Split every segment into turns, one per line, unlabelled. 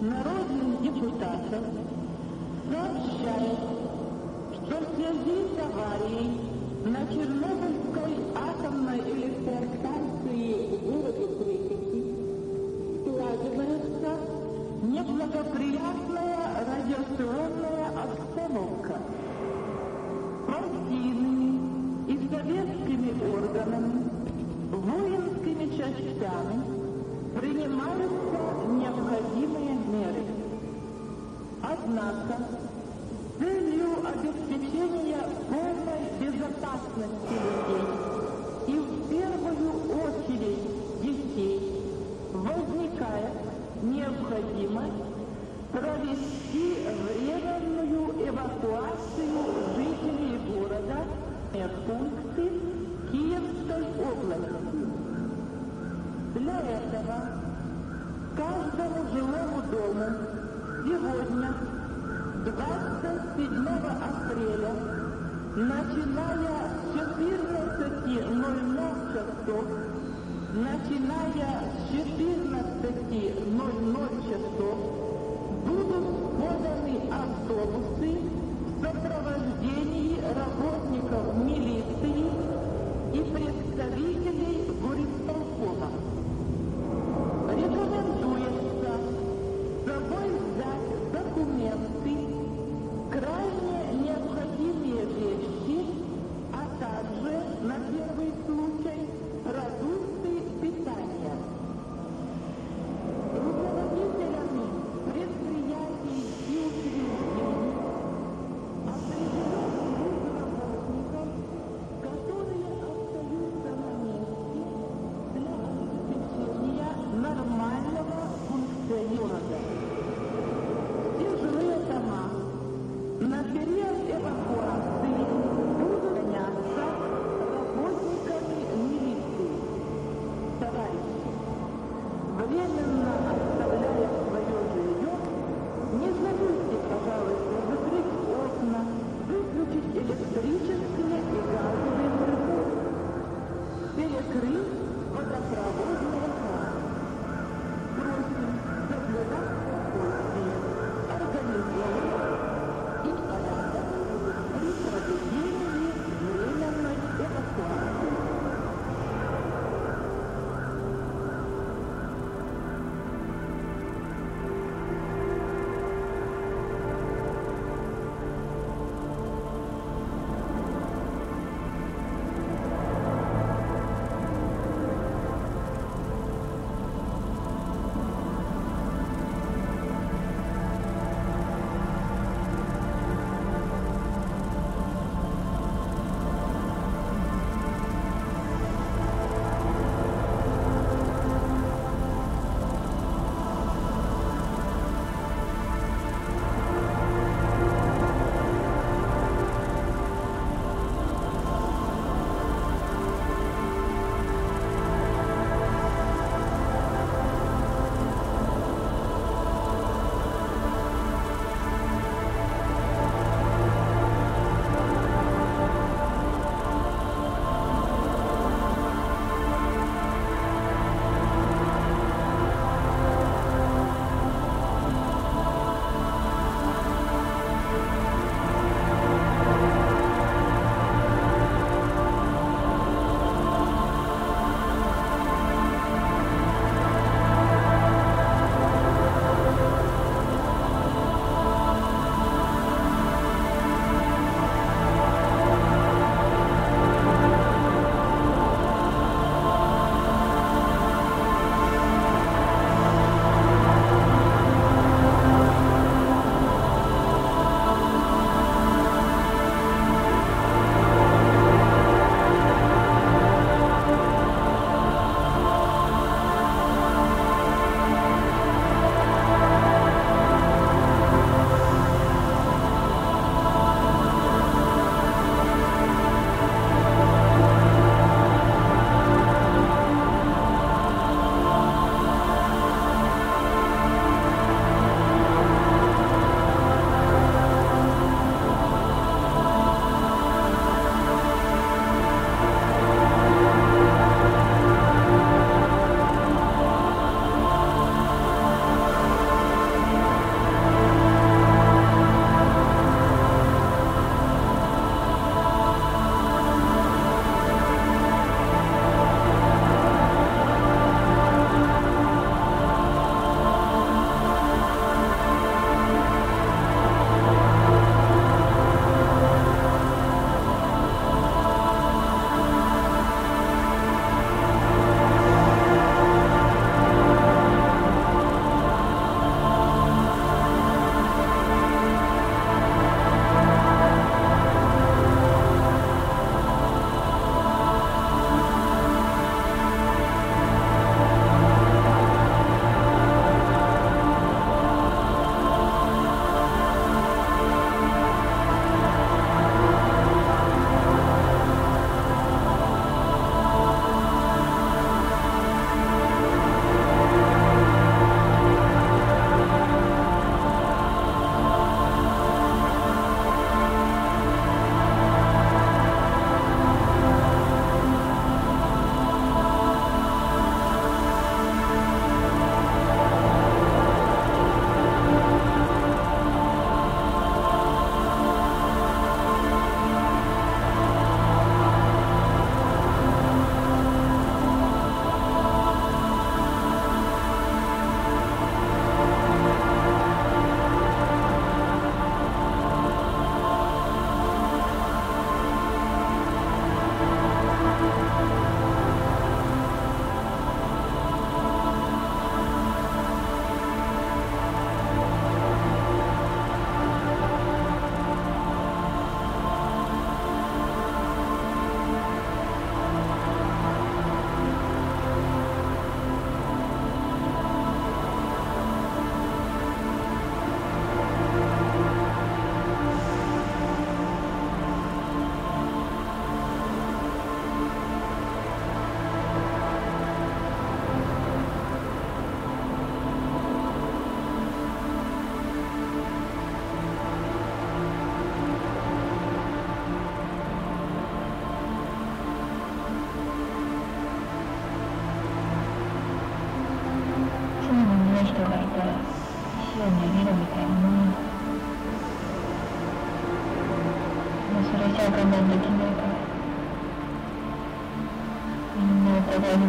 народных депутатов сообщает, что в связи с аварией на
Чернобыле.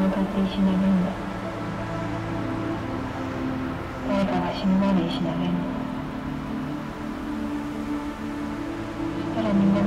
向かって石投げんだ誰かが死ぬまで石投げんのそしたらみんな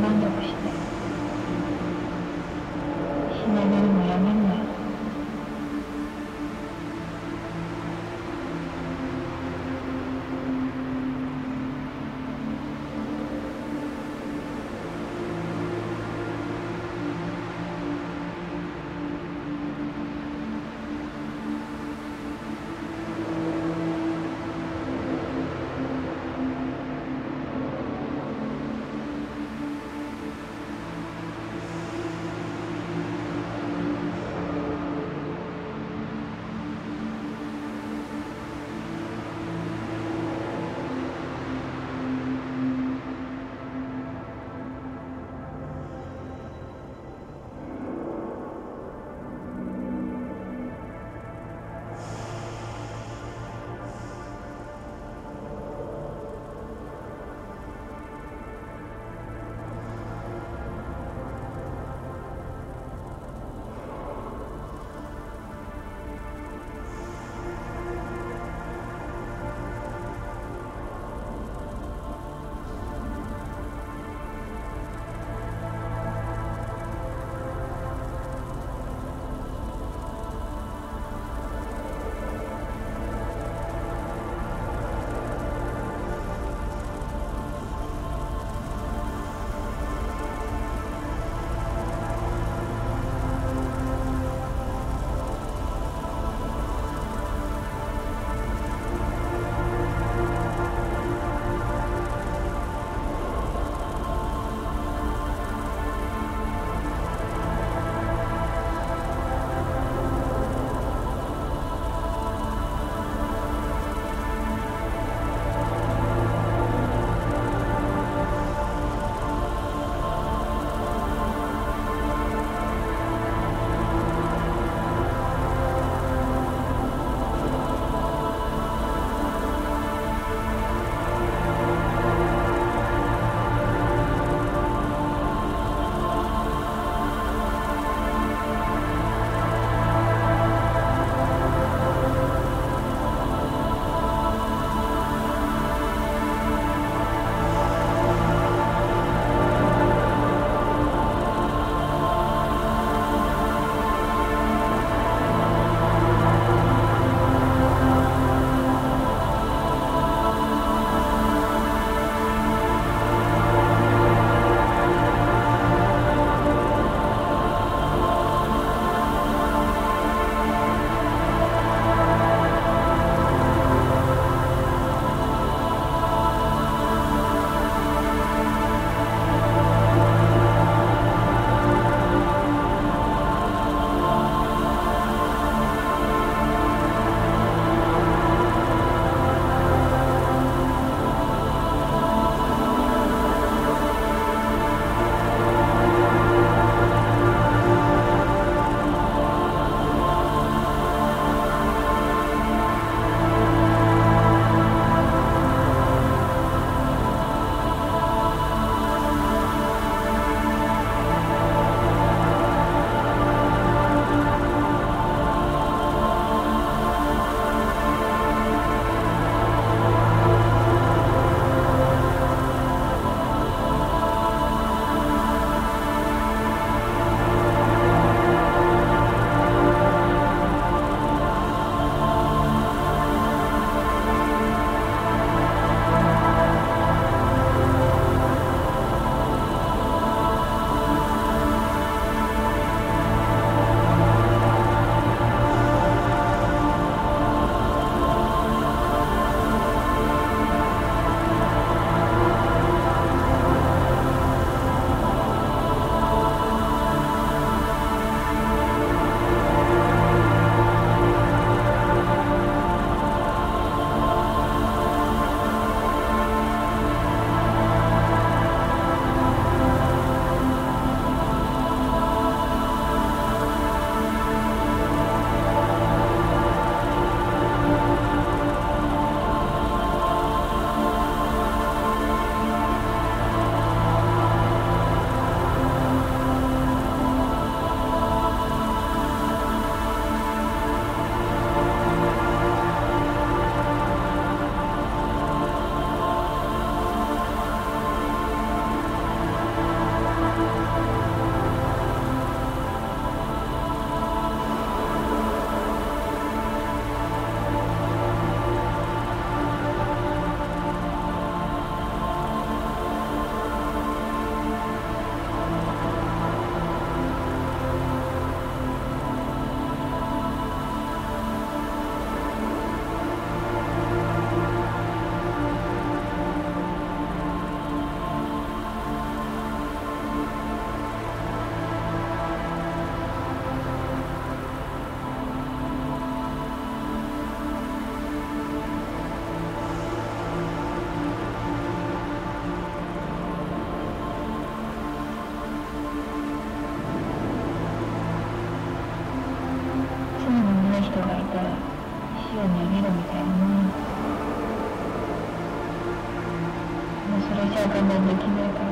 れじゃ我慢できないから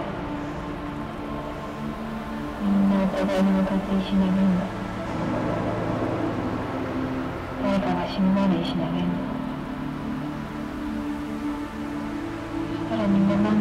みんなお互いに向かって石投げんの誰かが死ぬまで石投げんのそしたらみんな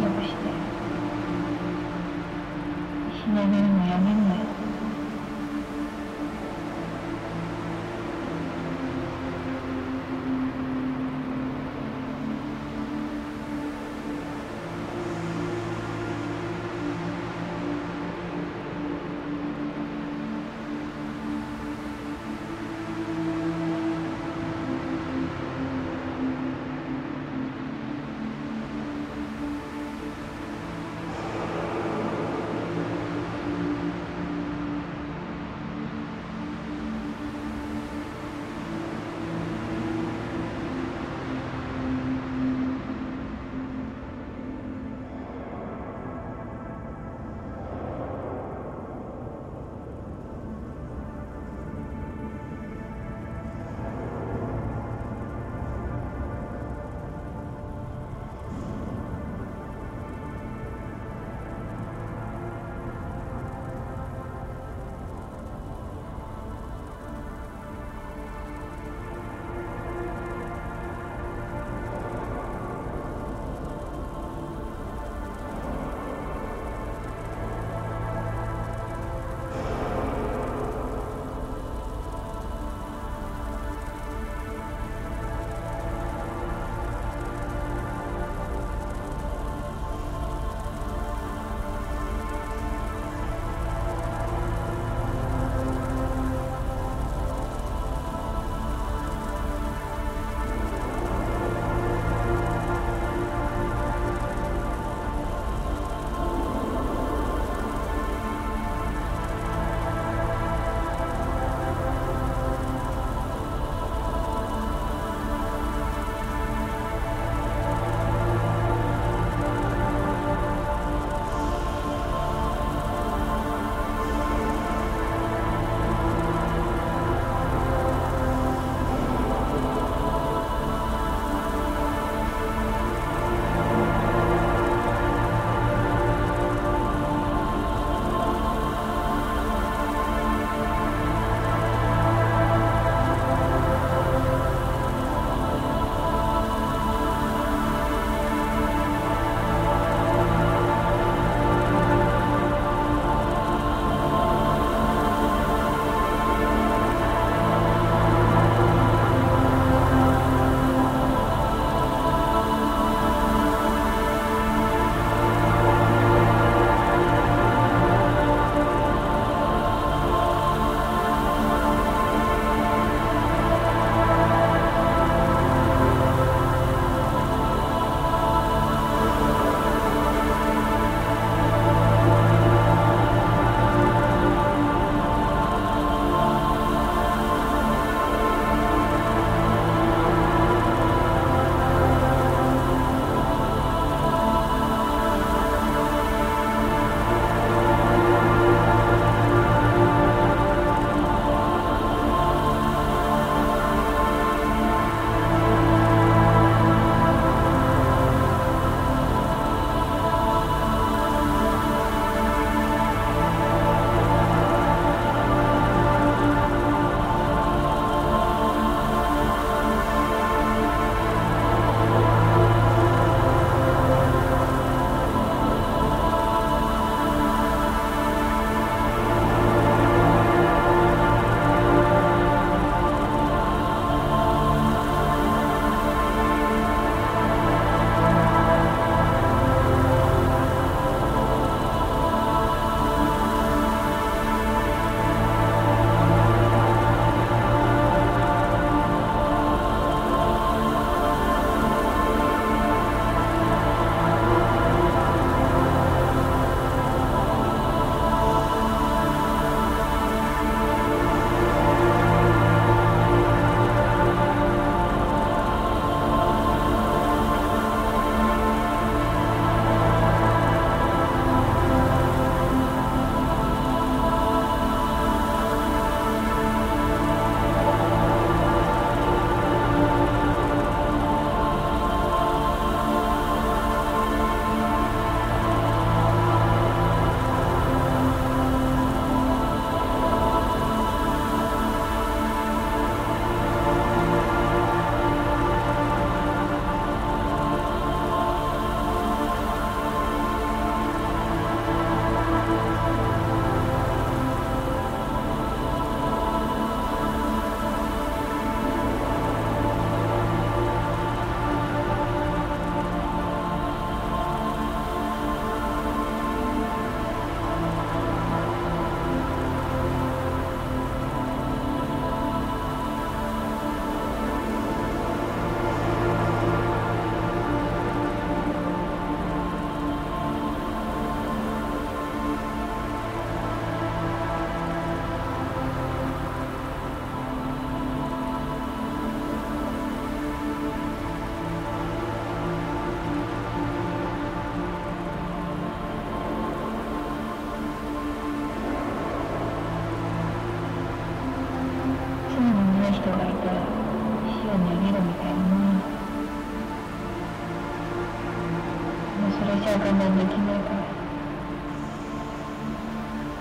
判断できないから。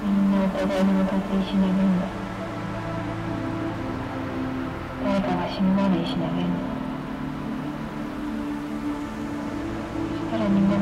みんなお互いに向かって石投げんだ。誰かが死ぬまで石投げんだそしたらみんな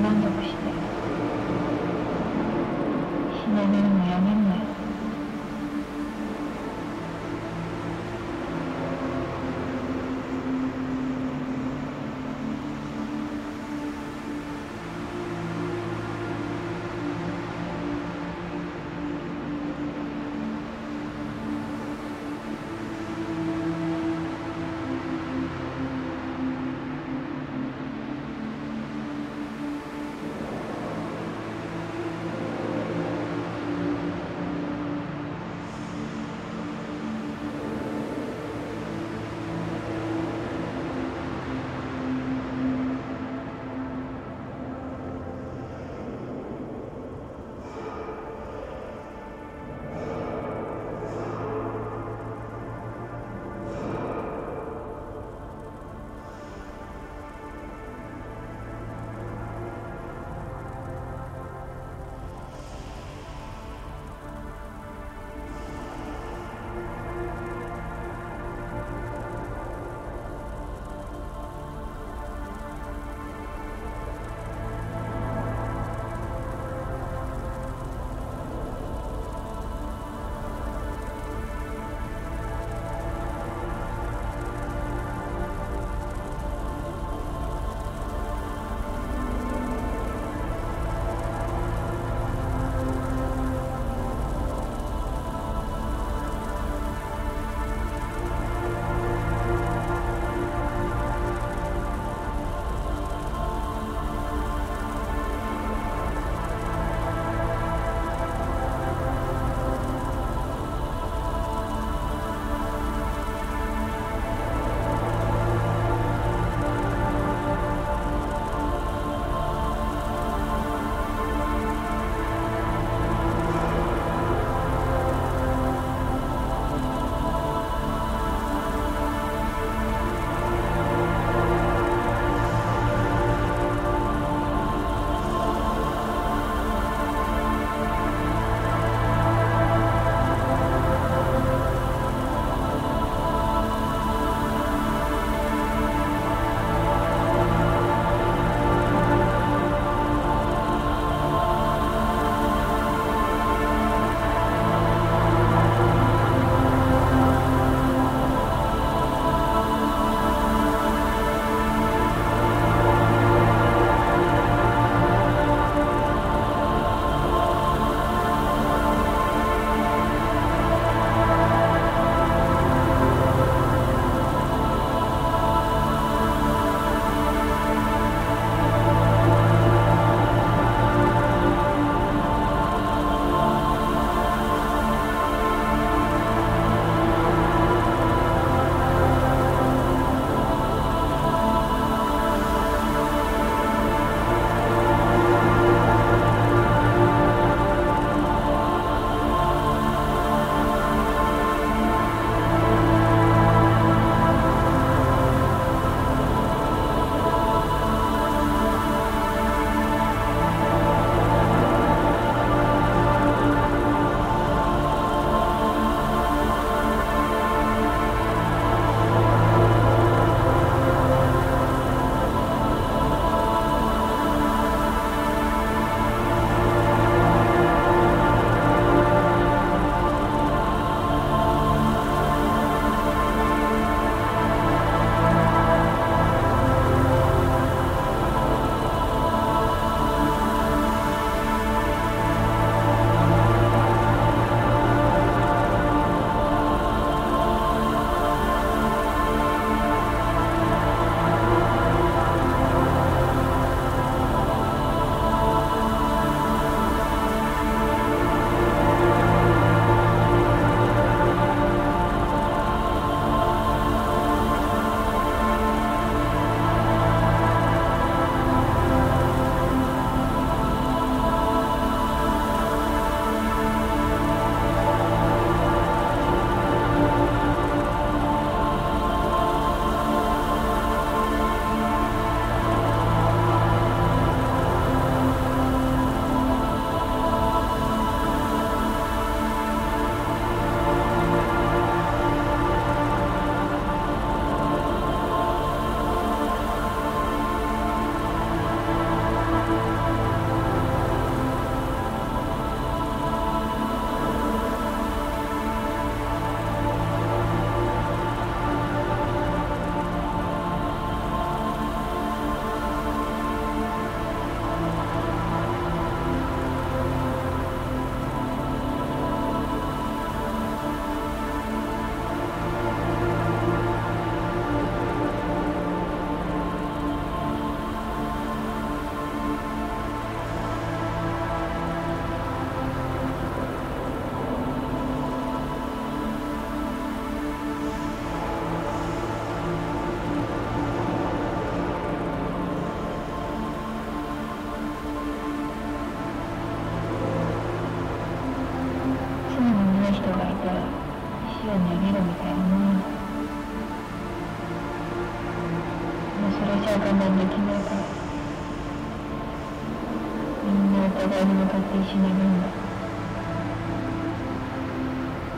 死なべんの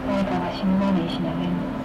誰かが死ぬまでに死なれんの。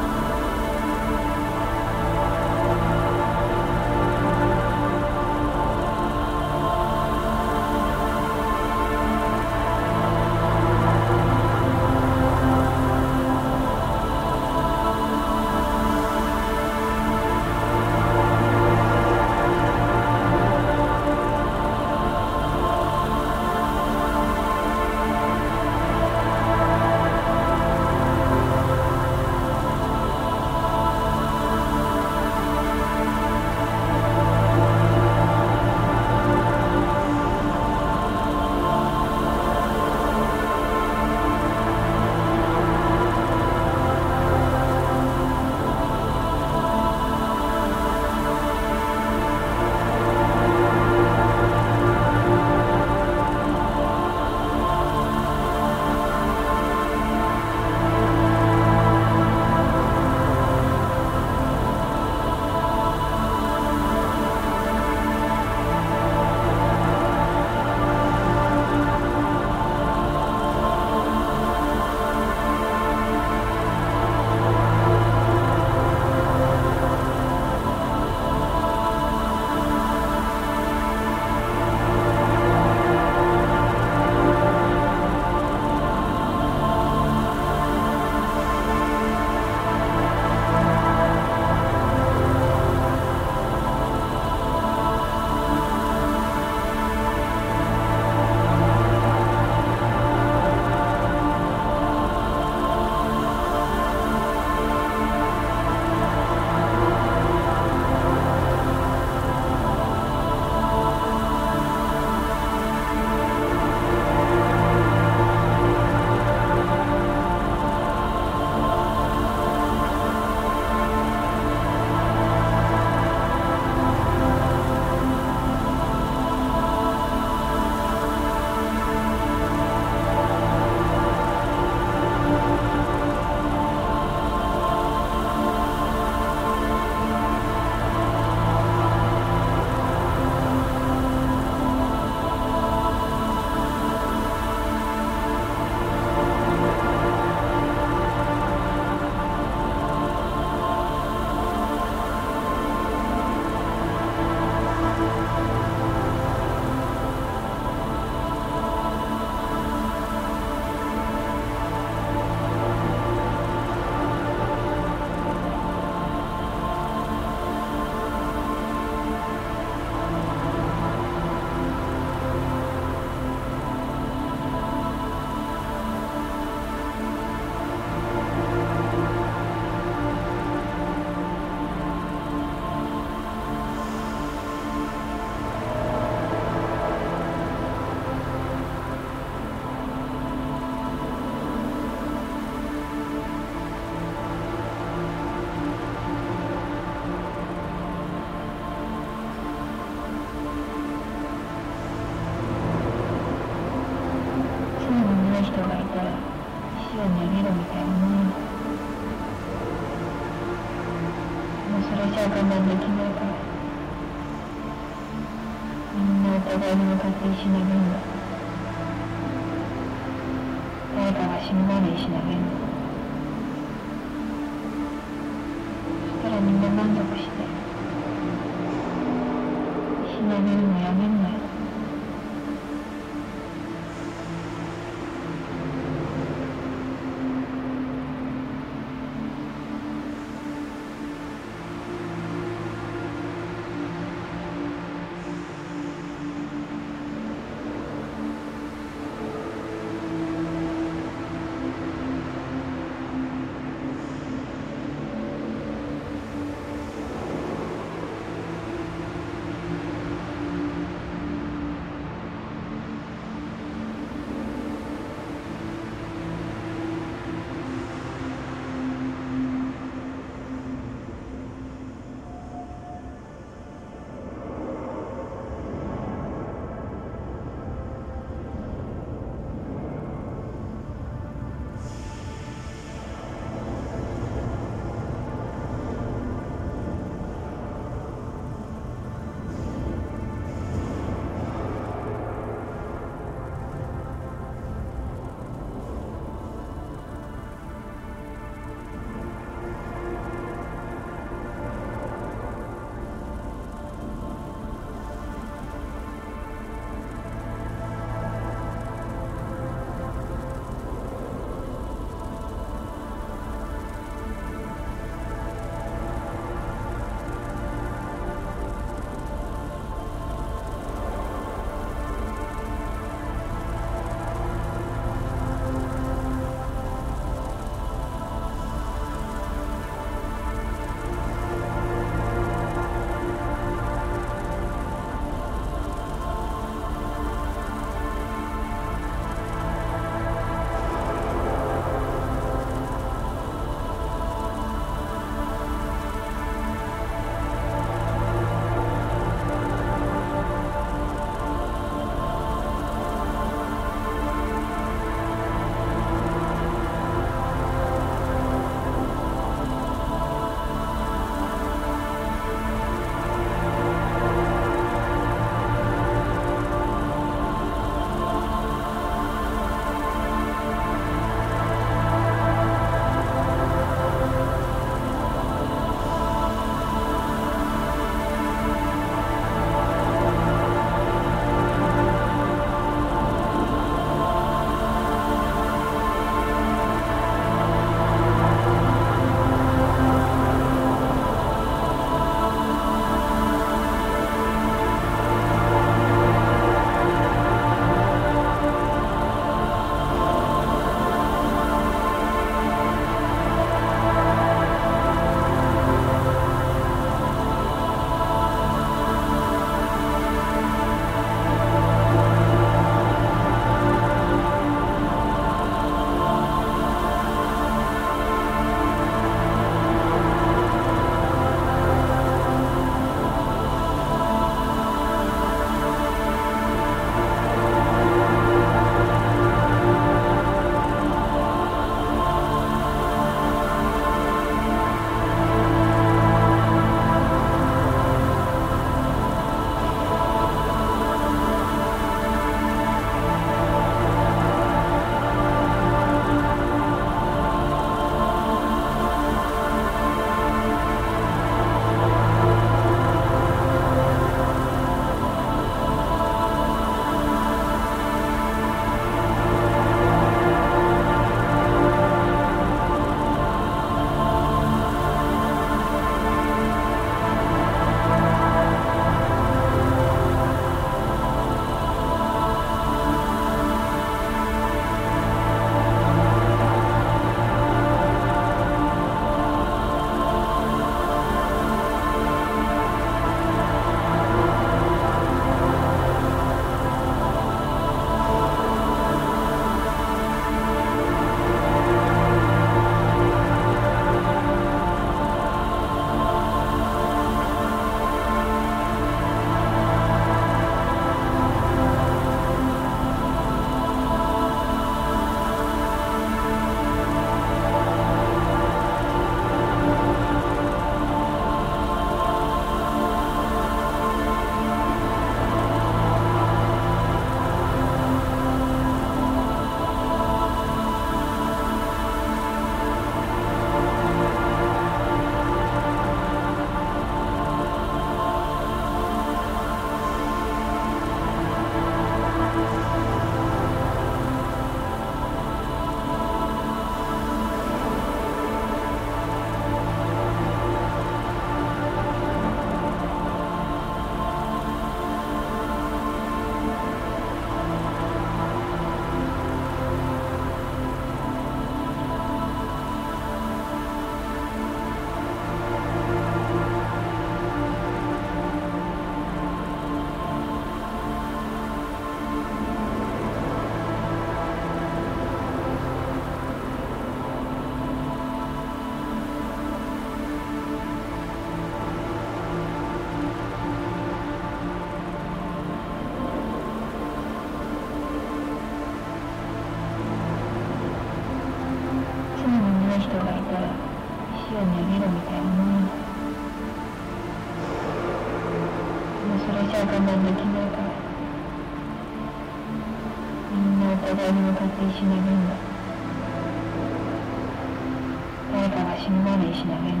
が死ぬ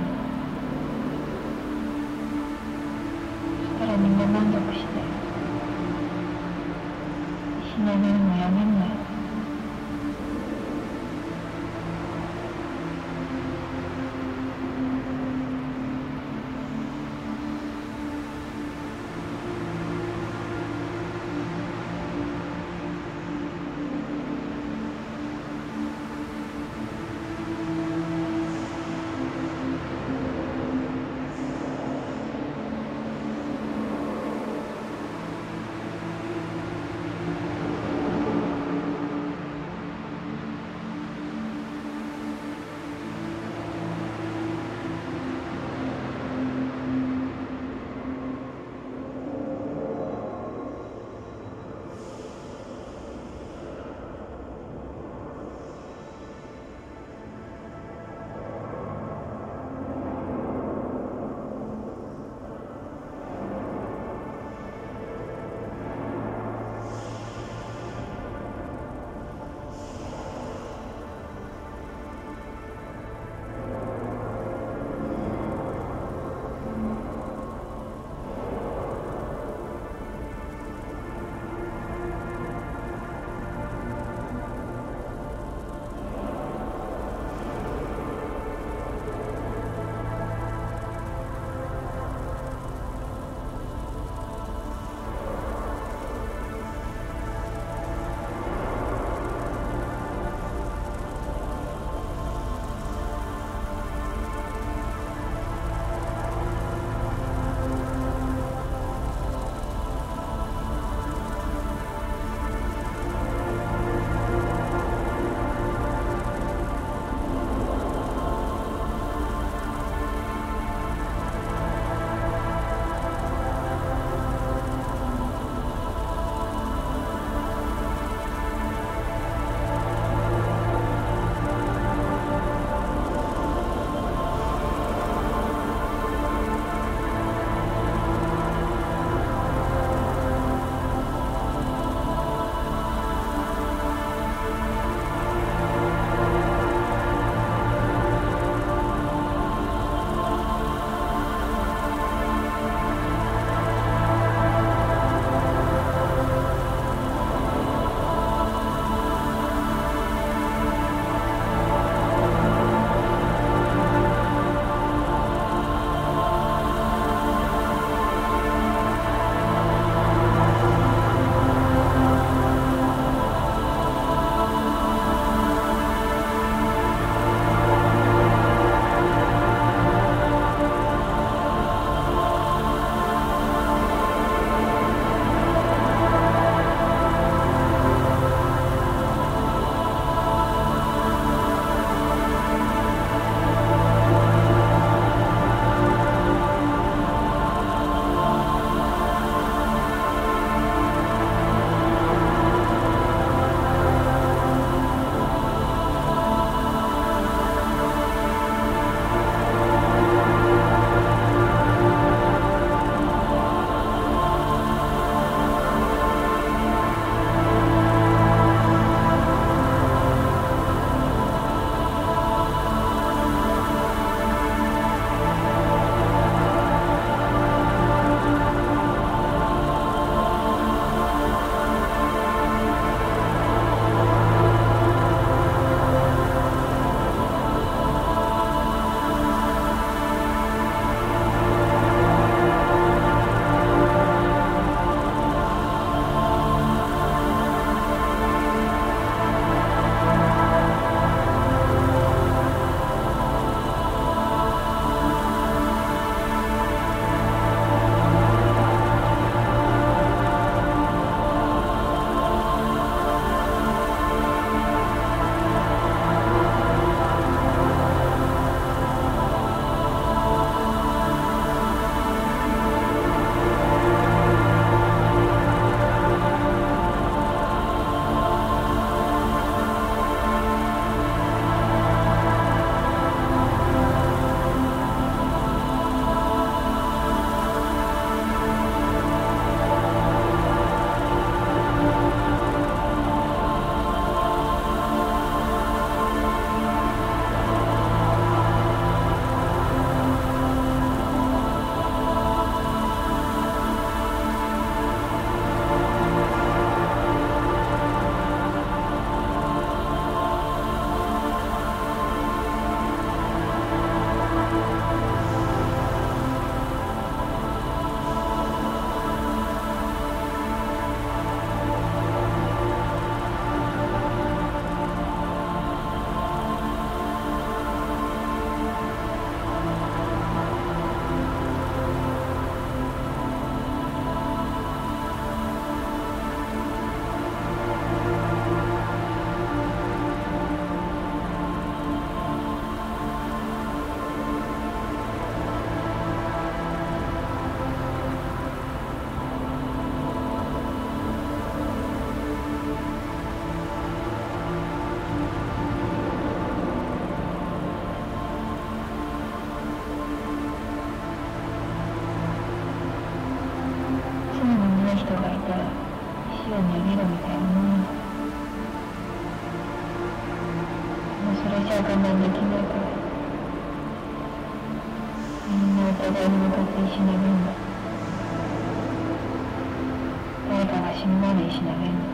が死ぬまで石投げんだ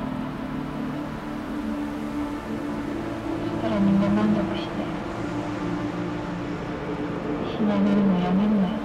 そしたらみんな満足して。しなげるのやめるのよ。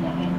が